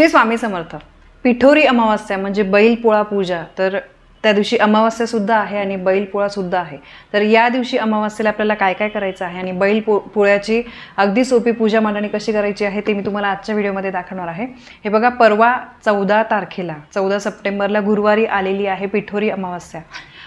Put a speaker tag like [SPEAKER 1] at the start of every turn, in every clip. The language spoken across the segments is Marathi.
[SPEAKER 1] श्री स्वामी समर्थ. पिठोरी अमावास्या म्हणजे बैलपोळा पूजा. तर त्या दिवशी अमावास्यासुद्धा आहे आणि बैलपोळा सुद्धा आहे. तर या दिवशी अमावास्येला आपल्याला काय काय करायचं आहे आणि बैल पो पोळ्याची अगदी सोपी पूजा मांडणी कशी करायची आहे ते मी तुम्हाला आजच्या व्हिडिओमध्ये दाखवणार आहे. हे बघा परवा चौदा तारखेला चौदा सप्टेंबरला गुरुवारी आलेली आहे पिठोरी अमावास्या.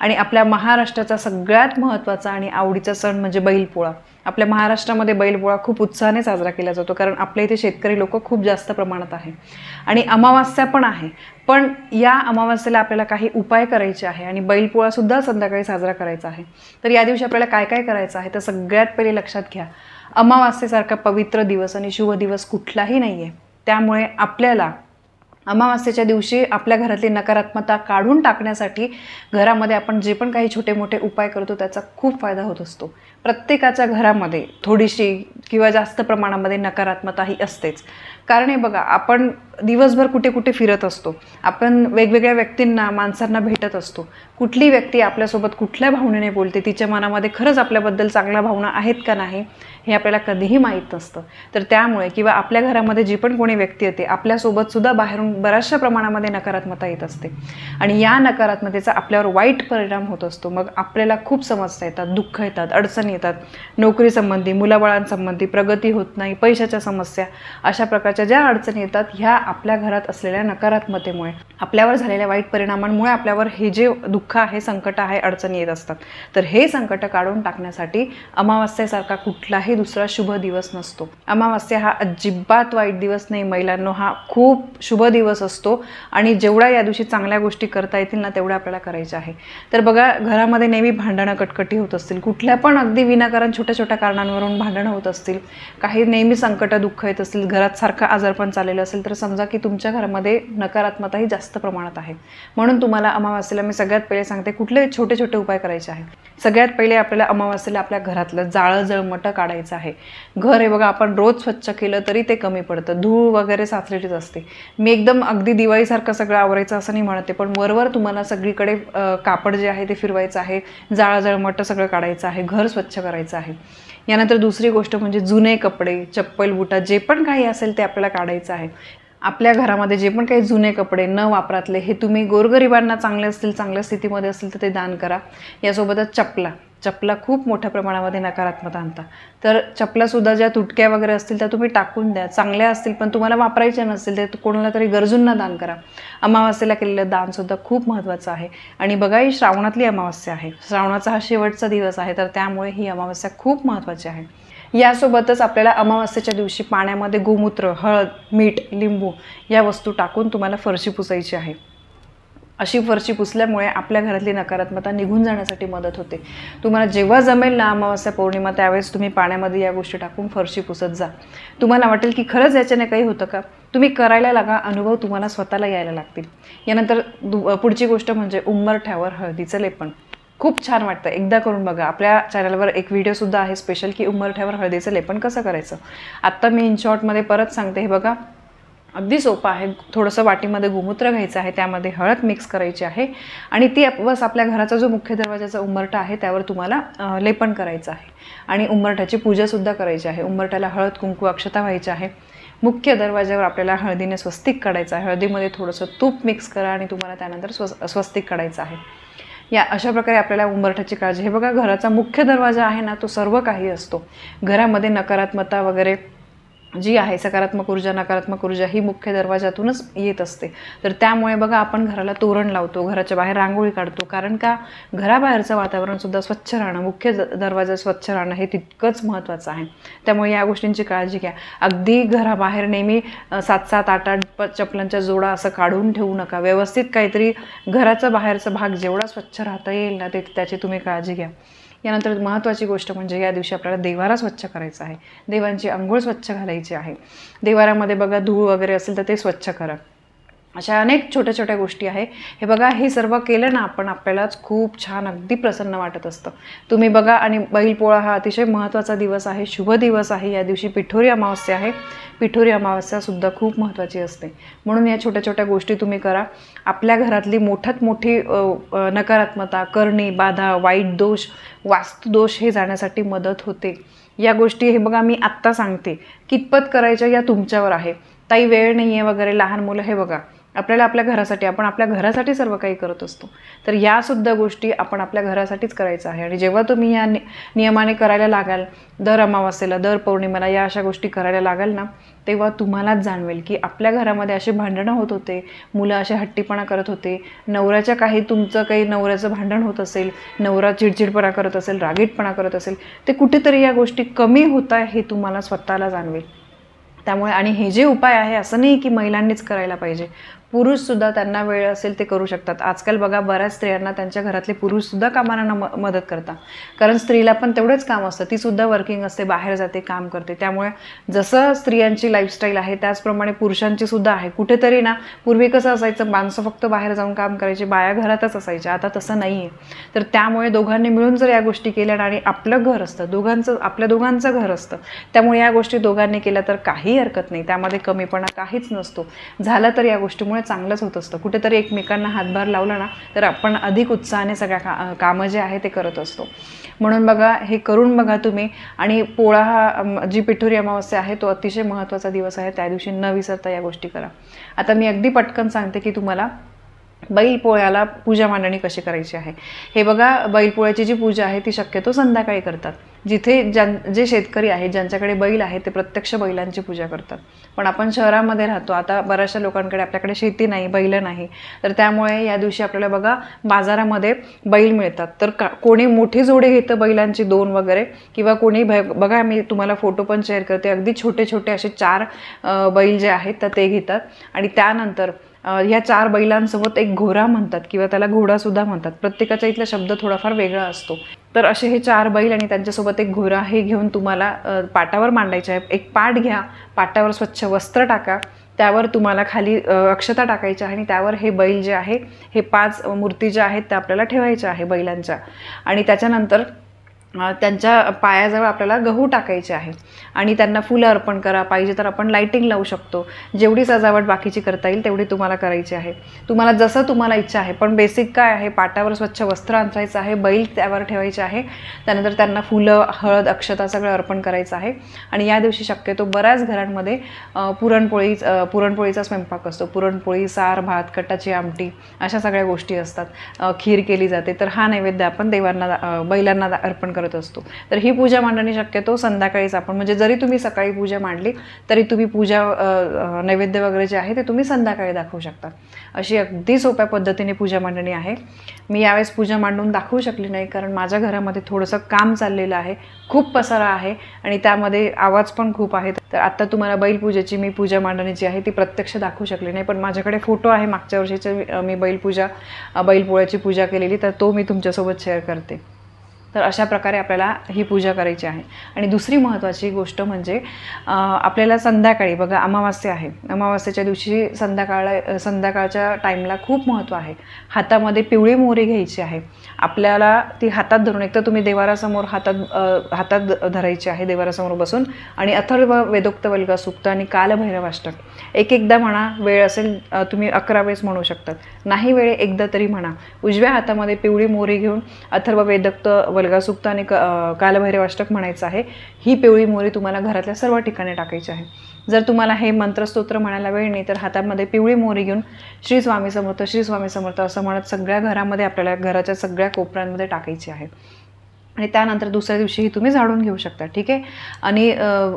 [SPEAKER 1] आणि आपल्या महाराष्ट्राचा सगळ्यात महत्त्वाचा आणि आवडीचा सण म्हणजे बैलपोळा. आपल्या महाराष्ट्रामध्ये बैलपोळा खूप उत्साहाने साजरा केला जातो कारण आपल्या इथे शेतकरी लोक खूप जास्त प्रमाणात आहे. आणि अमावास्या पण आहे पण या अमावास्येला आपल्याला काही उपाय करायचे आहे आणि बैलपोळासुद्धा संध्याकाळी साजरा करायचा आहे. तर या दिवशी आपल्याला काय काय करायचं आहे तर सगळ्यात पहिले लक्षात घ्या अमावास्येसारखा पवित्र दिवस आणि शुभ दिवस कुठलाही नाही आहे त्यामुळे आपल्याला अमावास्येच्या दिवशी आपल्या घरातली नकारात्मकता काढून टाकण्यासाठी घरामध्ये आपण जे पण काही छोटे मोठे उपाय करतो त्याचा खूप फायदा होत असतो. प्रत्येकाच्या घरामध्ये थोडीशी किंवा जास्त प्रमाणामध्ये नकारात्मकता ही असतेच. कारण हे बघा आपण दिवसभर कुठे कुठे फिरत असतो. आपण वेगवेगळ्या व्यक्तींना माणसांना भेटत असतो. कुठली व्यक्ती आपल्यासोबत कुठल्या भावनेने बोलते तिच्या मनामध्ये खरंच आपल्याबद्दल चांगल्या भावना आहेत का नाही हे आपल्याला कधीही माहीत नसतं. तर त्यामुळे किंवा आपल्या घरामध्ये जी पण कोणी व्यक्ती येते आपल्यासोबतसुद्धा बाहेरून बऱ्याचशा प्रमाणामध्ये नकारात्मकता येत असते. आणि या नकारात्मकतेचा आपल्यावर वाईट परिणाम होत असतो. मग आपल्याला खूप समस्या येतात दुःख येतात अडचणी येतात. नोकरीसंबंधी मुलाबाळांसंबंधी प्रगती होत नाही पैशाच्या समस्या अशा प्रकारच्या ज्या अडचणी येतात ह्या आपल्या घरात असलेल्या नकारात्मतेमुळे आपल्यावर झालेल्या वाईट परिणामांमुळे आपल्यावर हे जे दुःख आहे संकट आहे अडचणी येत असतात. तर हे संकट काढून टाकण्यासाठी अमावास्येसारखा कुठलाही दुसरा शुभ दिवस नसतो. अमावास्या हा अजिबात वाईट दिवस नाही महिलांनो. हा खूप शुभ दिवस असतो आणि जेवढा या दिवशी चांगल्या गोष्टी करता येतील ना तेवढ्या आपल्याला करायच्या आहे. तर बघा घरामध्ये नेहमी भांडणं कटकटी होत असतील. कुठल्या पण अगदी विनाकारण छोट्या छोट्या कारणांवरून भांडणं होत असतील. काही नेहमी संकट दुःख येत असतील. घरात सारखं आजारपण चाललेलं असेल तर समजा की तुमच्या घरामध्ये नकारात्मकताही जास्त प्रमाणात आहे. म्हणून तुम्हाला अमावास्येला मी सगळ्यात पहिले सांगते कुठले छोटे छोटे उपाय करायचे आहेत. सगळ्यात पहिले आपल्याला अमावास्येला आपल्या घरातलं जाळं जळमटं काढायचं आहे. घर हे बघा आपण रोज स्वच्छ केलं तरी ते कमी पडतं. धूळ वगैरे साचलेलीच असते. मी एकदम अगदी दिवाळीसारखं सगळं आवरायचं असं नाही म्हणते पण वरवर तुम्हाला सगळीकडे कापड जे आहे ते फिरवायचं आहे जाळं जळमटं सगळं काढायचं आहे घर स्वच्छ करायचं आहे. यानंतर दुसरी गोष्ट म्हणजे जुने कपडे चप्पल बुटा जे पण काही असेल ते आपल्याला काढायचं आहे. आपल्या घरामध्ये जे पण काही जुने कपडे न वापरातले हे तुम्ही गोरगरिबांना चांगले असतील चांगल्या स्थितीमध्ये असतील तर ते दान करा. यासोबतच चपला. चपला खूप मोठ्या प्रमाणामध्ये नकारात्मक आणता. तर चपलासुद्धा ज्या तुटक्या वगैरे असतील त्या तुम्ही टाकून द्या. चांगल्या असतील पण तुम्हाला वापरायच्या नसतील तर कोणाला तरी गरजूंना दान करा. अमावास्येला केलेलं दानसुद्धा खूप महत्त्वाचं आहे. आणि बघा ही श्रावणातली अमावस्या आहे. श्रावणाचा हा शेवटचा दिवस आहे तर त्यामुळे ही अमावस्या खूप महत्त्वाची आहे. यासोबतच आपल्याला अमावास्येच्या दिवशी पाण्यामध्ये गोमूत्र हळद मीठ लिंबू या वस्तू टाकून तुम्हाला फरशी पुसायची आहे. अशी फरशी पुसल्यामुळे आपल्या घरातली नकारात्मकता निघून जाण्यासाठी मदत होते. तुम्हाला जेव्हा जमेल ना अमावस्या पौर्णिमा त्यावेळेस तुम्ही पाण्यामध्ये या गोष्टी टाकून फरशी पुसत जा. तुम्हाला वाटेल की खरंच याच्याने काही होतं का? तुम्ही करायला लागा अनुभव तुम्हाला स्वतःला यायला लागतील. यानंतर दु पुढची गोष्ट म्हणजे उंबरठ्यावर हळदीचं लेपण. खूप छान वाटतं. एकदा करून बघा. आपल्या चॅनलवर एक व्हिडिओसुद्धा आहे स्पेशल की उंबरठ्यावर हळदीचं लेपन कसं करायचं? आत्ता मी इन शॉर्टमध्ये परत सांगते. हे बघा अगदी सोपं आहे. थोडंसं वाटीमध्ये गोमूत्र घ्यायचं आहे. त्यामध्ये हळद मिक्स करायची आहे. आणि ती बस आपल्या घराचा जो मुख्य दरवाजाचा उंबरठा आहे त्यावर तुम्हाला लेपन करायचं आहे. आणि उंबरठ्याची पूजासुद्धा करायची आहे. उंबरठ्याला हळद कुंकू अक्षता व्हायची आहे. मुख्य दरवाज्यावर आपल्याला हळदीने स्वस्तिक काढायचं आहे. हळदीमध्ये थोडंसं तूप मिक्स करा आणि तुम्हाला त्यानंतर स्व स्वस्तिक काढायचं आहे. या अशा प्रकारे आपल्याला उंबरठ्याची काळजी. हे बघा घराचा मुख्य दरवाजा आहे ना तो सर्व काही असतो. घरामध्ये नकारात्मकता वगैरे जी आहे सकारात्मक ऊर्जा नकारात्मक ऊर्जा ही मुख्य दरवाजातूनच येत असते. तर त्यामुळे बघा आपण घराला तोरण लावतो घराच्या बाहेर रांगोळी काढतो. कारण का? घराबाहेरचं वातावरणसुद्धा स्वच्छ राहणं मुख्य दरवाजा स्वच्छ राहणं हे तितकंच महत्त्वाचं आहे. त्यामुळे या गोष्टींची काळजी घ्या. अगदी घराबाहेर नेहमी सात सात आठ आठ चपलांच्या जोडा असं काढून ठेवू नका. व्यवस्थित काहीतरी घराचा बाहेरचा भाग जेवढा स्वच्छ राहता येईल ना ते त्याची तुम्ही काळजी घ्या. यानंतर महत्त्वाची गोष्ट म्हणजे या दिवशी आपल्याला देवारा स्वच्छ करायचा आहे. देवांची अंघोळ स्वच्छ घालायची आहे. देवारामध्ये बघा धूळ वगैरे असेल तर ते स्वच्छ करा. अशा अनेक छोट्या छोट्या गोष्टी आहे. हे बघा हे सर्व केलं ना आपण आपल्यालाच खूप छान अगदी प्रसन्न वाटत असतं. तुम्ही बघा आणि बैलपोळा हा अतिशय महत्त्वाचा दिवस आहे शुभ दिवस आहे. या दिवशी पिठोरी अमावस्या आहे. पिठोरी अमावस्यासुद्धा खूप महत्त्वाची असते. म्हणून या छोट्या छोट्या गोष्टी तुम्ही करा. आपल्या घरातली मोठ्यात मोठी नकारात्मकता करणी बाधा वाईट दोष वास्तुदोष हे जाण्यासाठी मदत होते. या गोष्टी हे बघा मी आत्ता सांगते. कितपत करायच्या या तुमच्यावर आहे. ताई वेळ नाही आहे वगैरे लहान मुलं हे बघा. आपल्याला आपल्या घरासाठी आपण आपल्या घरासाठी सर्व काही करत असतो. तर यासुद्धा गोष्टी आपण आपल्या घरासाठीच करायचं आहे. आणि जेव्हा तुम्ही या नि नियमाने करायला लागाल दर अमावास्येला दर पौर्णिमेला या अशा गोष्टी करायला लागाल ना तेव्हा तुम्हालाच जाणवेल की आपल्या घरामध्ये असे भांडणं होत होते मुलं असे हट्टीपणा करत होते नवऱ्याच्या काही तुमचं काही नवऱ्याचं भांडण होत असेल नवरा चिडचिडपणा करत असेल रागीटपणा करत असेल ते कुठेतरी या गोष्टी कमी होत आहे हे तुम्हाला स्वतःला जाणवेल. त्यामुळे आणि हे जे उपाय आहे असं नाही की महिलांनीच करायला पाहिजे. पुरुषसुद्धा त्यांना वेळ असेल ते करू शकतात. आजकाल बघा बऱ्याच स्त्रियांना त्यांच्या घरातले पुरुषसुद्धा कामांना म मदत करतात. कारण स्त्रीला पण तेवढंच काम असतं. तीसुद्धा वर्किंग असते बाहेर जाते काम करते. त्यामुळे जसं स्त्रियांची लाईफस्टाईल आहे त्याचप्रमाणे पुरुषांची सुद्धा आहे. कुठेतरी ना पूर्वी कसं असायचं माणसं फक्त बाहेर जाऊन काम करायचे बाया घरातच असायच्या. आता तसं नाही आहे तर त्यामुळे दोघांनी मिळून जर या गोष्टी केल्या आणि आपलं घर असतं दोघांचं आपल्या दोघांचं घर असतं त्यामुळे या गोष्टी दोघांनी केल्या तर काही हरकत नाही. त्यामध्ये कमीपणा काहीच नसतो. झालं तर या गोष्टीमुळे चांगलंच होत असतं. कुठेतरी एकमेकांना हातभार लावला ना तर आपण अधिक उत्साहाने सगळ्या का कामं जे आहे ते करत असतो. म्हणून बघा हे करून बघा तुम्ही. आणि पोळा हा जी पिठोरी अमावस्या आहे तो अतिशय महत्त्वाचा दिवस आहे. त्या दिवशी न विसरता या गोष्टी करा. आता मी अगदी पटकन सांगते की तुम्हाला बैलपोळ्याला पूजा मांडणी कशी करायची आहे? हे बघा बैलपोळ्याची जी पूजा आहे ती शक्यतो संध्याकाळी करतात. जिथे ज्यां जे शेतकरी आहेत ज्यांच्याकडे बैल आहे ते प्रत्यक्ष बैलांची पूजा करतात. पण आपण शहरामध्ये राहतो आता बऱ्याचशा लोकांकडे आपल्याकडे शेती नाही बैल नाही. तर त्यामुळे या दिवशी आपल्याला बघा बाजारामध्ये बैल मिळतात. तर का कोणी मोठी जोडी घेतं बैलांची दोन वगैरे किंवा कोणी बघा मी तुम्हाला फोटो पण शेअर करते. अगदी छोटे छोटे असे चार बैल जे आहेत तर ते घेतात. आणि त्यानंतर ह्या चार बैलांसोबत एक घोरा म्हणतात किंवा त्याला घोडासुद्धा म्हणतात. प्रत्येकाचा इथला शब्द थोडाफार वेगळा असतो. तर असे हे चार बैल आणि त्यांच्यासोबत एक घोरा हे घेऊन तुम्हाला पाटावर मांडायचे आहे. एक पाट घ्या पाटावर स्वच्छ वस्त्र टाका त्यावर तुम्हाला खाली अक्षता टाकायच्या आणि त्यावर हे बैल जे आहे हे पाच मूर्ती ज्या आहेत त्या आपल्याला ठेवायच्या आहे बैलांच्या. आणि त्याच्यानंतर त्यांच्या पायाजवळ आपल्याला गहू टाकायचे आहे. आणि त्यांना फुलं अर्पण करा पाहिजे तर आपण लाईटिंग लावू शकतो. जेवढी सजावट बाकीची करता येईल तेवढी तुम्हाला करायची आहे. तुम्हाला जसं तुम्हाला इच्छा आहे पण बेसिक काय आहे? पाटावर स्वच्छ वस्त्र अंतरायचं आहे बैल त्यावर ठेवायचे आहे. त्यानंतर त्यांना फुलं हळद अक्षता सगळं अर्पण करायचं आहे. आणि या दिवशी शक्यतो बऱ्याच घरांमध्ये पुरणपोळी पुरणपोळीचा स्वयंपाक असतो. पुरणपोळी सार भात कटाची आमटी अशा सगळ्या गोष्टी असतात. खीर केली जाते. तर हा नैवेद्य आपण देवांना बैलांना अर्पण करतो. करत असतो. तर ही पूजा मांडणी शक्यतो संध्याकाळीच आपण म्हणजे जरी तुम्ही सकाळी पूजा मांडली तरी तुम्ही पूजा नैवेद्य वगैरे जे आहे ते तुम्ही संध्याकाळी दाखवू शकता. अशी अगदी सोप्या पद्धतीने पूजा मांडणी आहे. मी यावेळेस पूजा मांडून दाखवू शकली नाही कारण माझ्या घरामध्ये थोडंसं काम चाललेलं आहे. खूप पसारा आहे आणि त्यामध्ये आवाज पण खूप आहे. तर आत्ता तुम्हाला बैलपूजेची मी पूजा मांडणी जी आहे ती प्रत्यक्ष दाखवू शकली नाही पण माझ्याकडे फोटो आहे. मागच्या वर्षीचे मी बैलपूजा बैलपोळ्याची पूजा केलेली तर तो मी तुमच्यासोबत शेअर करते. तर अशा प्रकारे आपल्याला ही पूजा करायची आहे. आणि दुसरी महत्त्वाची गोष्ट म्हणजे आपल्याला संध्याकाळी बघा अमावास्या आहे. अमावास्येच्या दिवशी संध्याकाळ संध्याकाळच्या टाईमला खूप महत्त्व आहे. हातामध्ये पिवळी मोहरी घ्यायची आहे. आपल्याला ती हातात धरून एक तर तुम्ही देवारासमोर हातात हातात धरायची आहे देवारासमोर बसून. आणि अथर्व वेदोक्त वल्गा सुक्त आणि कालभैरवाष्टक. एक एकदा म्हणा वेळ असेल तुम्ही अकरा वेळेस म्हणू शकतात. नाही वेळ एकदा तरी म्हणा. उजव्या हातामध्ये पिवळी मोहरी घेऊन अथर्व वेदोक्त वल्गासुक्त आणि क कालभैरवाष्टक म्हणायचं आहे ही पिवळी मोहरी तुम्हाला घरातल्या सर्व ठिकाणी टाकायची आहे. जर तुम्हाला हे मंत्रस्तोत्र म्हणायला वेळ नाही तर हातामध्ये पिवळी मोहरी घेऊन श्री स्वामी समर्थ श्री स्वामी समर्थ असं म्हणत सगळ्या घरामध्ये आपल्याला घराच्या सगळ्या कोपऱ्यांमध्ये टाकायची आहे. आणि त्यानंतर दुसऱ्या दिवशीही तुम्ही झाडून घेऊ शकता ठीक आहे? आणि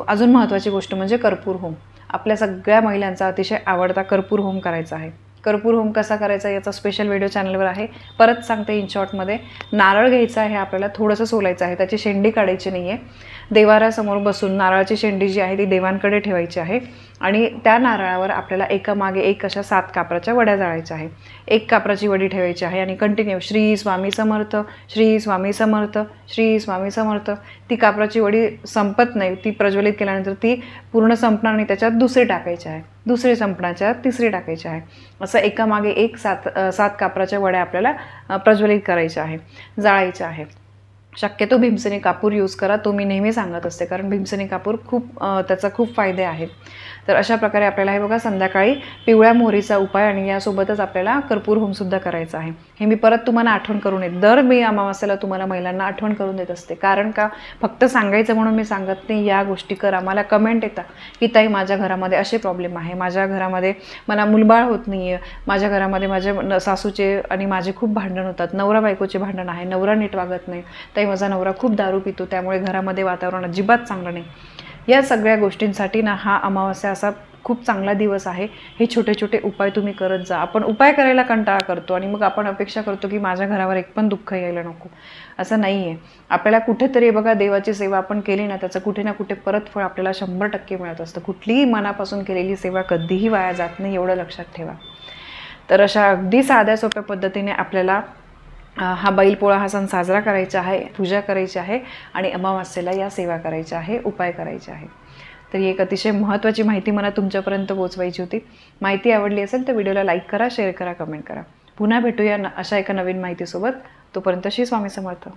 [SPEAKER 1] अजून महत्त्वाची गोष्ट म्हणजे कर्पूर होम. आपल्या सगळ्या महिलांचा अतिशय आवडता कर्पूर होम करायचा आहे. कर्पूर होम कसा करायचा याचा स्पेशल व्हिडिओ चॅनलवर आहे. परत सांगते इन शॉर्टमध्ये नारळ घ्यायचा आहे आपल्याला थोडंसं सोलायचं आहे. त्याची शेंडी काढायची नाही आहे देवाऱ्यासमोर बसून नारळाची शेंडी जी आहे ती देवांकडे ठेवायची आहे. आणि त्या नारळावर आपल्याला एकामागे एक अशा सात कापराच्या वड्या जाळायच्या आहे. एक कापराची वडी ठेवायची आहे आणि कंटिन्यू श्री स्वामी समर्थ श्री स्वामी समर्थ श्री स्वामी समर्थ. ती कापराची वडी संपत नाही ती प्रज्वलित केल्यानंतर ती पूर्ण संपणार नाही त्याच्यात दुसरी टाकायची आहे. दुसरी संपण्याच्या तिसरी टाकायची आहे. असं एकामागे एक सात सात कापराच्या वड्या आपल्याला प्रज्वलित करायच्या आहे जाळायच्या आहे. शक्यतो भीमसेनी कापूर यूज करा तो मी नेहमी सांगत असते कारण भीमसेनी कापूर खूप त्याचा खूप फायदे आहेत. तर अशा प्रकारे आपल्याला हे बघा संध्याकाळी पिवळ्या मोहरीचा उपाय आणि यासोबतच आपल्याला कर्पूर होमसुद्धा करायचा आहे. हे मी परत तुम्हाला आठवण करून येत दर मी अमावास्याला तुम्हाला महिलांना आठवण करून देत असते. कारण का? फक्त सांगायचं म्हणून मी सांगत नाही. या गोष्टी करा. मला कमेंट येतात की ताई माझ्या घरामध्ये असे प्रॉब्लेम आहे. माझ्या घरामध्ये मला मुलबाळ होत नाही आहे माझ्या घरामध्ये माझ्या न- सासूचे आणि माझे खूप भांडण होतात. नवरा बायकोचे भांडण आहे. नवरा नीट वागत नाही. ताई माझा नवरा खूप दारू पितो. त्यामुळे घरामध्ये वातावरण अजिबात चांगलं नाही. या सगळ्या गोष्टींसाठी ना हा अमावस्या असा खूप चांगला दिवस आहे. हे छोटे छोटे उपाय तुम्ही करत जा. आपण उपाय करायला कंटाळा करतो आणि मग आपण अपेक्षा करतो की माझ्या घरावर एक पण दुःख यायला नको. असं नाही आहे आपल्याला कुठेतरी बघा देवाची सेवा आपण केली ना त्याचं कुठे ना कुठे परत फळ आपल्याला शंभर टक्के मिळत असतं. कुठलीही मनापासून केलेली सेवा कधीही वाया जात नाही एवढं लक्षात ठेवा. तर अशा अगदी साध्या सोप्या पद्धतीने आपल्याला हा बैलपोळा हा सण साजरा करायचा आहे पूजा करायची आहे आणि अमावास्येला या सेवा करायच्या आहे उपाय करायचे आहे. तर ही एक अतिशय महत्त्वाची माहिती मला तुमच्यापर्यंत पोहोचवायची होती. माहिती आवडली असेल तर व्हिडिओला लाईक करा शेअर करा कमेंट करा. पुन्हा भेटूया न अशा एका नवीन माहितीसोबत. तोपर्यंत श्री स्वामी समर्थ.